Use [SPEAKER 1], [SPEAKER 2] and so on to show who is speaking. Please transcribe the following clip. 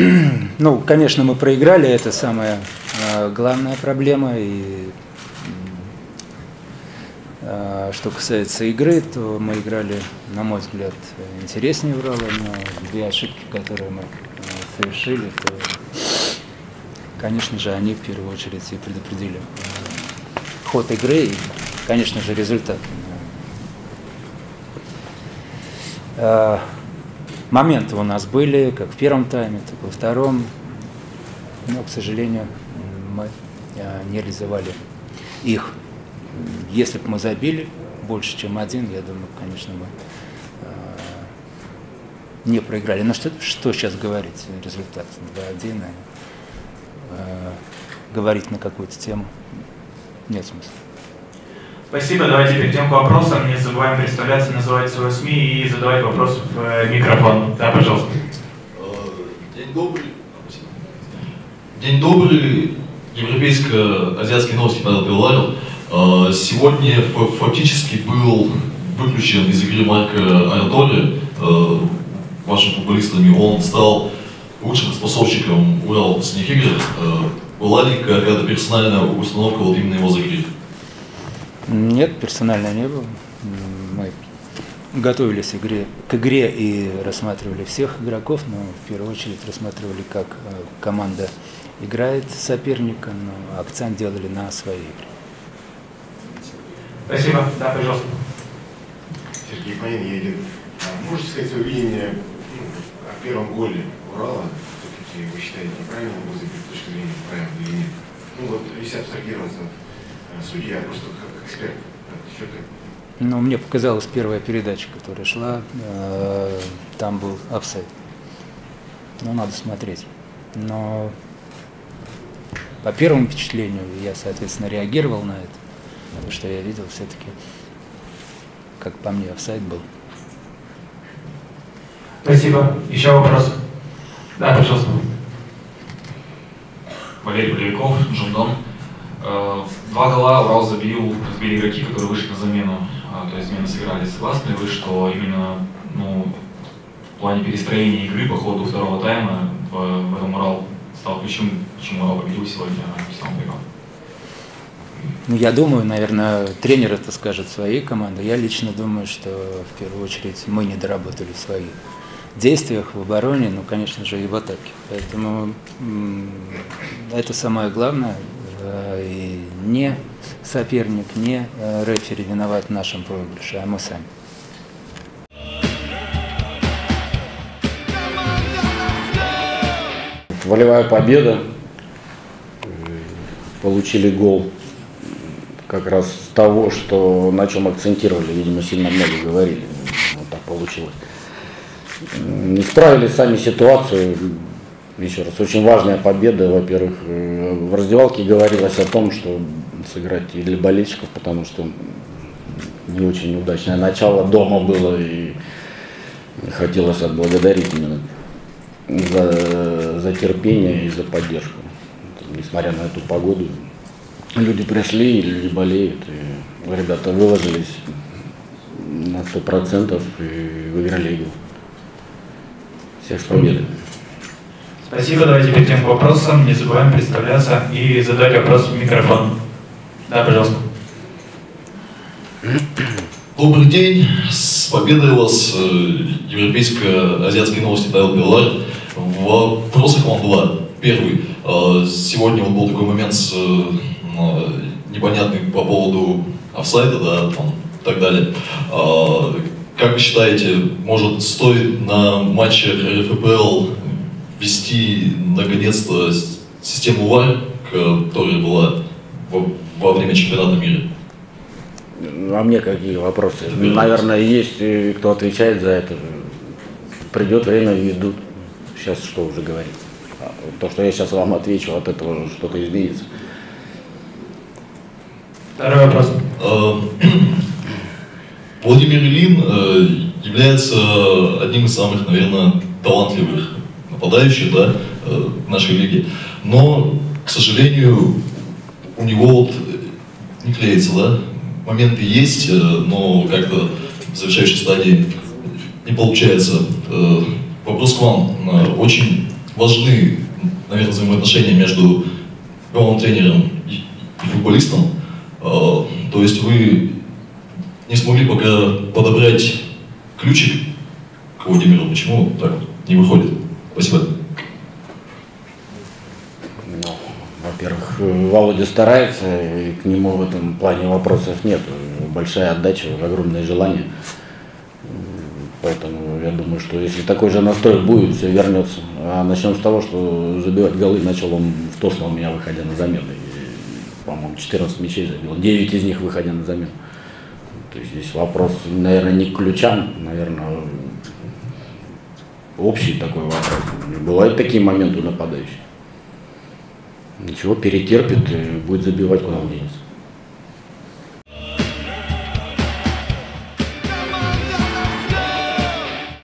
[SPEAKER 1] ну, конечно, мы проиграли, это самая э, главная проблема. И э, что касается игры, то мы играли, на мой взгляд, интереснее Урала, но две ошибки, которые мы э, совершили, то, конечно же, они в первую очередь и предопределили э, ход игры и, конечно же, результат. Моменты у нас были, как в первом тайме, так и во втором, но, к сожалению, мы э, не реализовали их. Если бы мы забили больше, чем один, я думаю, конечно, мы э, не проиграли. Но что, что сейчас говорить? Результат 2-1. Э, говорить на какую-то тему нет смысла.
[SPEAKER 2] Спасибо. Давайте перейдем к вопросам. Не забываем представляться, называть свои СМИ и задавать вопросы в э, микрофон. Да, пожалуйста.
[SPEAKER 3] Э, день добрый. День добрый. Европейско-азиатские новости Павел Беларев. Э, сегодня фактически был выключен из игры Марка Аратори вашими футболистами. Он стал лучшим способщиком Урал последних игр. Была ли какая-то персональная установка вот именно его закрыть?
[SPEAKER 1] Нет, персонально не было. Мы готовились игре, к игре и рассматривали всех игроков, но в первую очередь рассматривали, как э, команда играет соперника, но акцент делали на своей игре.
[SPEAKER 2] Спасибо. Да, пожалуйста.
[SPEAKER 4] Сергей Панин, едет. А можете сказать свое видение ну, о первом голе Урала? Все-таки вы считаете неправильно был забит с точки зрения правильно или нет? Ну вот, если абстрагироваться от э, судьи, а просто как эксперт, что ты?
[SPEAKER 1] Ну, мне показалась первая передача, которая шла, э, там был офсайд. Ну, надо смотреть. Но по первому впечатлению я, соответственно, реагировал на это, потому что я видел все-таки, как по мне, офсайд был.
[SPEAKER 2] Спасибо. Еще вопрос? Да, пожалуйста.
[SPEAKER 5] Валерий Полевиков, Джундон. Э, два гола Урал забил, забили игроки, которые вышли на замену, а, то есть замену сыграли. Согласны ли вы, что именно ну, в плане перестроения игры по ходу второго тайма в, в этом Урал стал ключом, почему Урал победил сегодня в самом игру?
[SPEAKER 1] Ну, я думаю, наверное, тренер это скажет своей команде. Я лично думаю, что в первую очередь мы не доработали в действиях в обороне, ну, конечно же, и в атаке. Поэтому это самое главное. Э, и не соперник, не э, рефери виноват в нашем проигрыше, а мы сами.
[SPEAKER 6] Волевая победа. Получили гол как раз с того, что на чем акцентировали, видимо, сильно много говорили. Вот так получилось. Исправили сами ситуацию, еще раз, очень важная победа, во-первых, э, в раздевалке говорилось о том, что сыграть и для болельщиков, потому что не очень удачное начало дома было, и хотелось отблагодарить именно за, за терпение и за поддержку. Несмотря на эту погоду, люди пришли, люди болеют, и ребята выложились на сто процентов и выиграли игру. Всех с победой!
[SPEAKER 2] Спасибо. Давайте перейдем к вопросам. Не забываем представляться и задать вопрос в микрофон. Да, пожалуйста.
[SPEAKER 3] Добрый день. С победой вас э, европейско-азиатские новости Павел Белар. Вопросы к вам два. Первый. Э, сегодня вот был такой момент с, э, непонятный по поводу офсайда, да, там, и так далее. Как вы считаете, может стоит на матчах РФПЛ ввести наконец-то систему ВАР, которая была во, во время чемпионата мира?
[SPEAKER 6] А мне какие вопросы? Это Наверное, есть кто отвечает за это. Придет время, ведут. Сейчас что уже говорить? А, то, что я сейчас вам отвечу, от этого что-то изменится.
[SPEAKER 2] Второй вопрос.
[SPEAKER 3] Эм, Владимир Ильин э, является одним из самых, наверное, талантливых нападающий, да, э, нашей лиге. Но, к сожалению, у него вот не клеится, да, моменты есть, э, но как-то в завершающей стадии не получается. Э, вопрос к вам. Очень важны, наверное, взаимоотношения между главным тренером и, футболистом. Э, то есть вы не смогли пока подобрать ключик к Владимиру. Почему так не выходит? Спасибо.
[SPEAKER 6] Ну, во-первых, Володя старается, и к нему в этом плане вопросов нет. Большая отдача, огромное желание. Поэтому я думаю, что если такой же настрой будет, все вернется. А начнем с того, что забивать голы начал он в Тосно у меня, выходя на замену. По-моему, 14 мячей забил, 9 из них выходя на замену. То есть здесь вопрос, наверное, не к ключам, наверное, общий такой вопрос. Бывают такие моменты у нападающих. Ничего, перетерпит будет забивать, куда он денется.